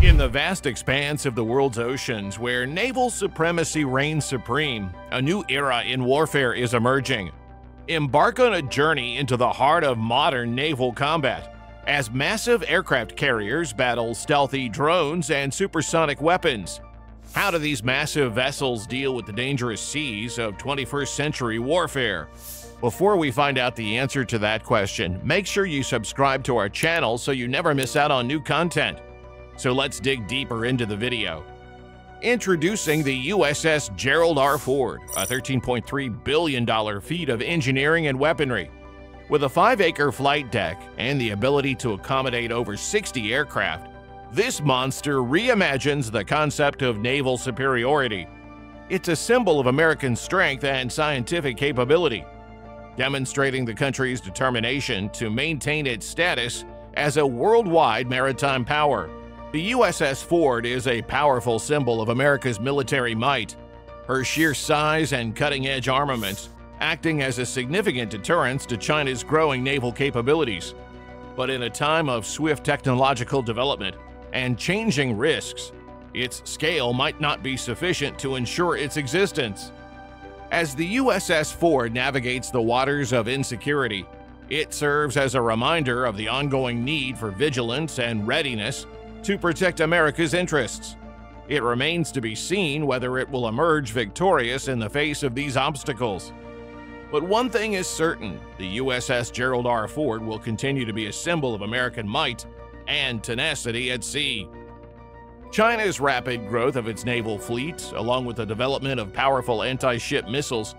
In the vast expanse of the world's oceans, where naval supremacy reigns supreme, a new era in warfare is emerging. Embark on a journey into the heart of modern naval combat as massive aircraft carriers battle stealthy drones and supersonic weapons. How do these massive vessels deal with the dangerous seas of 21st century warfare? Before we find out the answer to that question, make sure you subscribe to our channel so you never miss out on new content. So let's dig deeper into the video. Introducing the USS Gerald R. Ford, a $13.3 billion feat of engineering and weaponry. With a 5 acre flight deck and the ability to accommodate over 60 aircraft, this monster reimagines the concept of naval superiority. It's a symbol of American strength and scientific capability, demonstrating the country's determination to maintain its status as a worldwide maritime power. The USS Ford is a powerful symbol of America's military might. Her sheer size and cutting-edge armaments acting as a significant deterrence to China's growing naval capabilities. But in a time of swift technological development and changing risks, its scale might not be sufficient to ensure its existence. As the USS Ford navigates the waters of insecurity, it serves as a reminder of the ongoing need for vigilance and readiness to protect America's interests. It remains to be seen whether it will emerge victorious in the face of these obstacles. But one thing is certain the USS Gerald R. Ford will continue to be a symbol of American might and tenacity at sea. China's rapid growth of its naval fleet, along with the development of powerful anti ship missiles,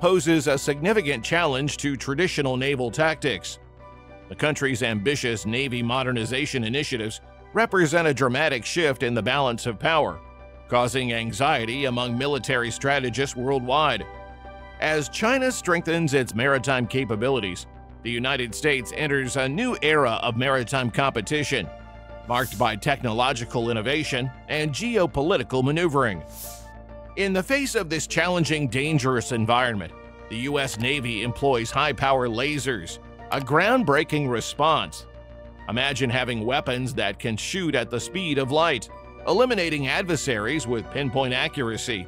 poses a significant challenge to traditional naval tactics. The country's ambitious Navy modernization initiatives represent a dramatic shift in the balance of power, causing anxiety among military strategists worldwide. As China strengthens its maritime capabilities, the United States enters a new era of maritime competition, marked by technological innovation and geopolitical maneuvering. In the face of this challenging, dangerous environment, the U.S. Navy employs high power lasers, a groundbreaking response Imagine having weapons that can shoot at the speed of light, eliminating adversaries with pinpoint accuracy.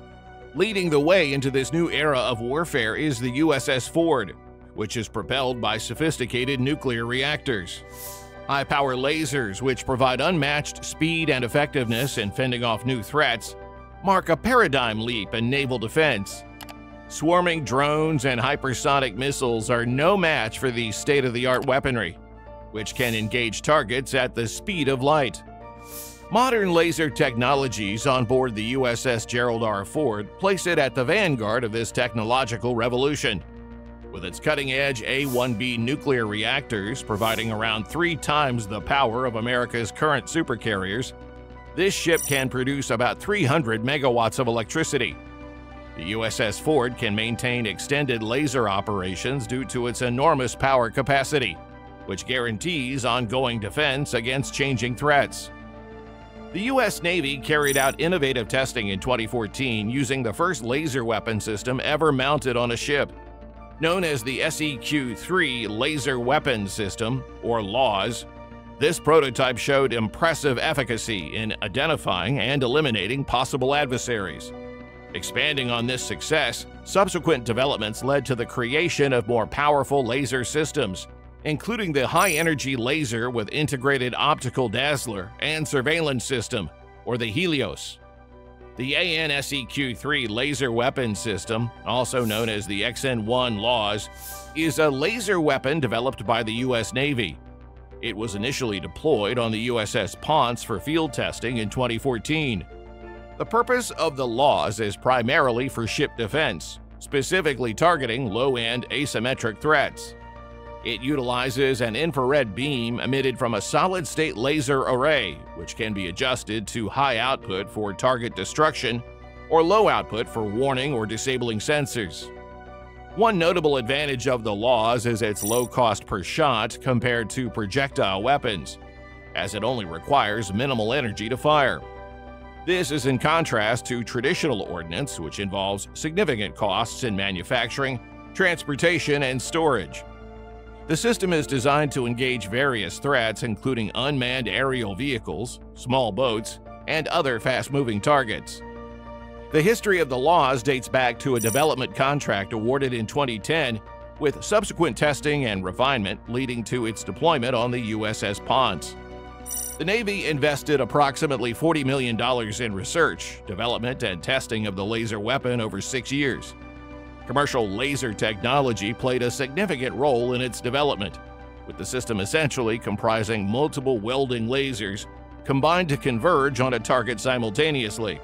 Leading the way into this new era of warfare is the USS Ford, which is propelled by sophisticated nuclear reactors. High power lasers, which provide unmatched speed and effectiveness in fending off new threats, mark a paradigm leap in naval defense. Swarming drones and hypersonic missiles are no match for these state of the art weaponry which can engage targets at the speed of light. Modern laser technologies on board the USS Gerald R. Ford place it at the vanguard of this technological revolution. With its cutting-edge A-1B nuclear reactors providing around three times the power of America's current supercarriers, this ship can produce about 300 megawatts of electricity. The USS Ford can maintain extended laser operations due to its enormous power capacity which guarantees ongoing defense against changing threats. The U.S. Navy carried out innovative testing in 2014 using the first laser weapon system ever mounted on a ship. Known as the SEQ 3 Laser Weapon System, or LAWS, this prototype showed impressive efficacy in identifying and eliminating possible adversaries. Expanding on this success, subsequent developments led to the creation of more powerful laser systems, including the high-energy laser with integrated optical dazzler and surveillance system, or the Helios. The ANSEQ-3 laser weapon system, also known as the XN-1 LAWS, is a laser weapon developed by the U.S. Navy. It was initially deployed on the USS Ponce for field testing in 2014. The purpose of the LAWS is primarily for ship defense, specifically targeting low-end asymmetric threats. It utilizes an infrared beam emitted from a solid-state laser array, which can be adjusted to high output for target destruction or low output for warning or disabling sensors. One notable advantage of the LAWS is its low cost per shot compared to projectile weapons, as it only requires minimal energy to fire. This is in contrast to traditional ordnance, which involves significant costs in manufacturing, transportation, and storage. The system is designed to engage various threats, including unmanned aerial vehicles, small boats, and other fast moving targets. The history of the LAWS dates back to a development contract awarded in 2010, with subsequent testing and refinement leading to its deployment on the USS Ponce. The Navy invested approximately $40 million in research, development, and testing of the laser weapon over six years. Commercial laser technology played a significant role in its development, with the system essentially comprising multiple welding lasers combined to converge on a target simultaneously.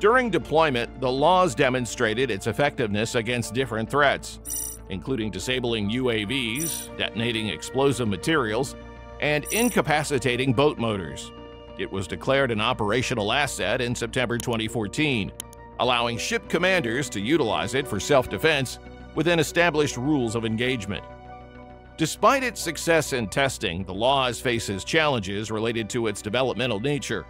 During deployment, the LAWS demonstrated its effectiveness against different threats, including disabling UAVs, detonating explosive materials, and incapacitating boat motors. It was declared an operational asset in September 2014, allowing ship commanders to utilize it for self defense within established rules of engagement. Despite its success in testing, the LAWS faces challenges related to its developmental nature,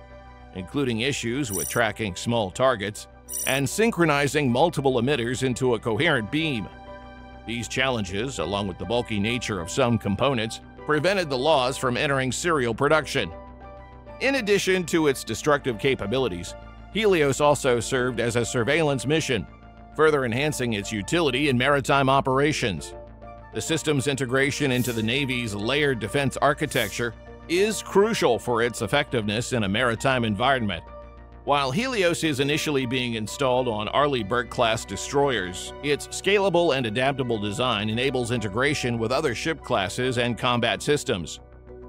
including issues with tracking small targets and synchronizing multiple emitters into a coherent beam. These challenges, along with the bulky nature of some components, prevented the LAWS from entering serial production. In addition to its destructive capabilities, Helios also served as a surveillance mission, further enhancing its utility in maritime operations. The system's integration into the Navy's layered defense architecture is crucial for its effectiveness in a maritime environment. While Helios is initially being installed on Arleigh Burke class destroyers, its scalable and adaptable design enables integration with other ship classes and combat systems.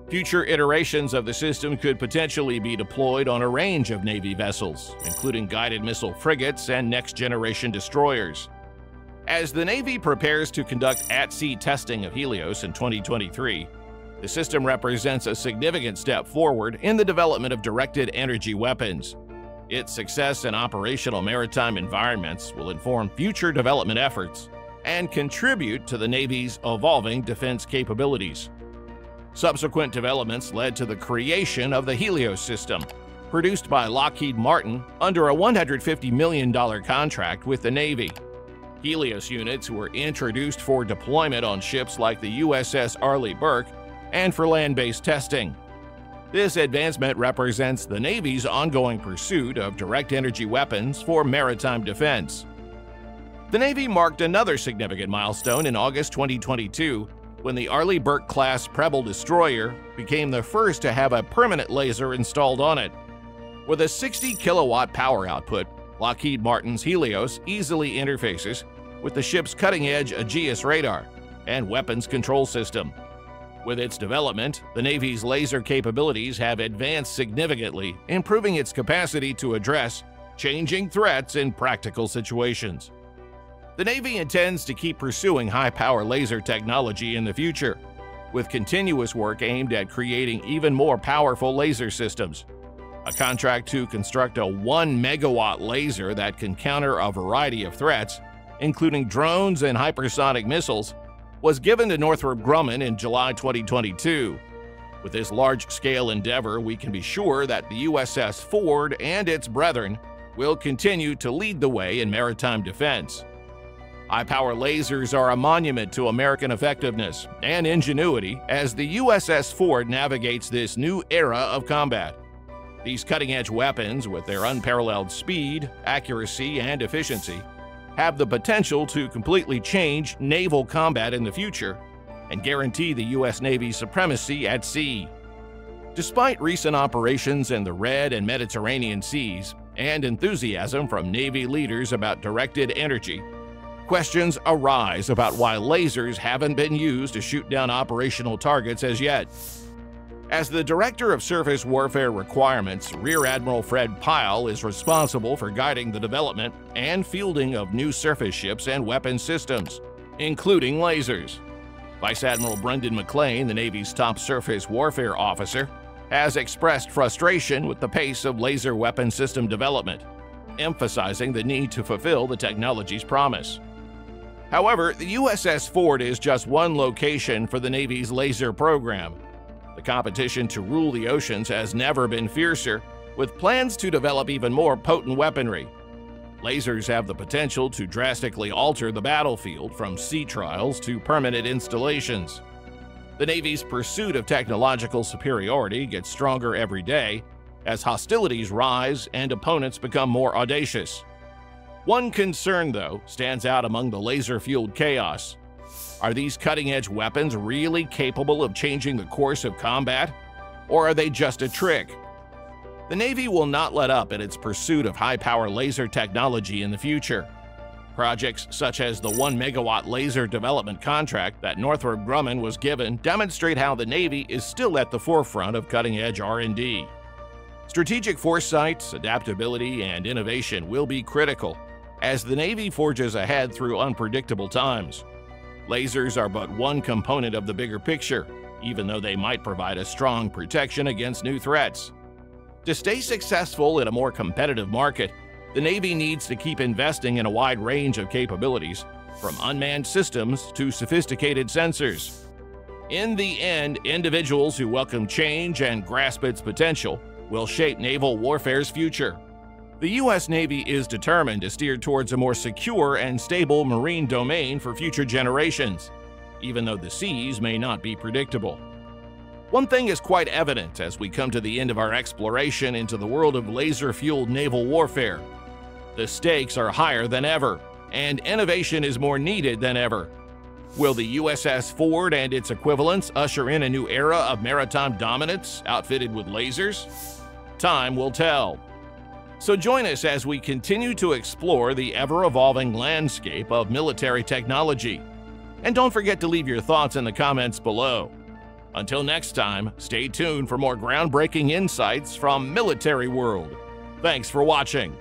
Future iterations of the system could potentially be deployed on a range of Navy vessels, including guided missile frigates and next generation destroyers. As the Navy prepares to conduct at sea testing of Helios in 2023, the system represents a significant step forward in the development of directed energy weapons. Its success in operational maritime environments will inform future development efforts and contribute to the Navy's evolving defense capabilities. Subsequent developments led to the creation of the Helios system, produced by Lockheed Martin under a $150 million contract with the Navy. Helios units were introduced for deployment on ships like the USS Arleigh Burke and for land based testing. This advancement represents the Navy's ongoing pursuit of direct energy weapons for maritime defense. The Navy marked another significant milestone in August 2022 when the Arleigh Burke class Preble destroyer became the first to have a permanent laser installed on it. With a 60 kilowatt power output, Lockheed Martin's Helios easily interfaces with the ship's cutting edge Aegis radar and weapons control system. With its development, the Navy's laser capabilities have advanced significantly, improving its capacity to address changing threats in practical situations. The Navy intends to keep pursuing high power laser technology in the future, with continuous work aimed at creating even more powerful laser systems. A contract to construct a 1 megawatt laser that can counter a variety of threats including drones and hypersonic missiles, was given to Northrop Grumman in July 2022. With this large scale endeavor, we can be sure that the USS Ford and its brethren will continue to lead the way in maritime defense. High power lasers are a monument to American effectiveness and ingenuity as the USS Ford navigates this new era of combat. These cutting edge weapons, with their unparalleled speed, accuracy, and efficiency, have the potential to completely change naval combat in the future and guarantee the U.S. Navy's supremacy at sea. Despite recent operations in the Red and Mediterranean seas and enthusiasm from Navy leaders about directed energy, questions arise about why lasers haven't been used to shoot down operational targets as yet. As the Director of Surface Warfare Requirements, Rear Admiral Fred Pyle is responsible for guiding the development and fielding of new surface ships and weapon systems, including lasers. Vice Admiral Brendan McLane, the Navy's top surface warfare officer, has expressed frustration with the pace of laser weapon system development, emphasizing the need to fulfill the technology's promise. However, the USS Ford is just one location for the Navy's laser program, the competition to rule the oceans has never been fiercer, with plans to develop even more potent weaponry. Lasers have the potential to drastically alter the battlefield from sea trials to permanent installations. The Navy's pursuit of technological superiority gets stronger every day as hostilities rise and opponents become more audacious. One concern, though, stands out among the laser fueled chaos. Are these cutting edge weapons really capable of changing the course of combat? Or are they just a trick? The Navy will not let up in its pursuit of high power laser technology in the future. Projects such as the 1 megawatt laser development contract that Northrop Grumman was given demonstrate how the Navy is still at the forefront of cutting-edge R&D. Strategic foresight, adaptability, and innovation will be critical as the Navy forges ahead through unpredictable times. Lasers are but one component of the bigger picture, even though they might provide a strong protection against new threats. To stay successful in a more competitive market, the Navy needs to keep investing in a wide range of capabilities, from unmanned systems to sophisticated sensors. In the end, individuals who welcome change and grasp its potential will shape naval warfare's future. The U.S. Navy is determined to steer towards a more secure and stable marine domain for future generations, even though the seas may not be predictable. One thing is quite evident as we come to the end of our exploration into the world of laser fueled naval warfare. The stakes are higher than ever, and innovation is more needed than ever. Will the USS Ford and its equivalents usher in a new era of maritime dominance outfitted with lasers? Time will tell. So join us as we continue to explore the ever evolving landscape of military technology. And don't forget to leave your thoughts in the comments below. Until next time, stay tuned for more groundbreaking insights from Military World. Thanks for watching.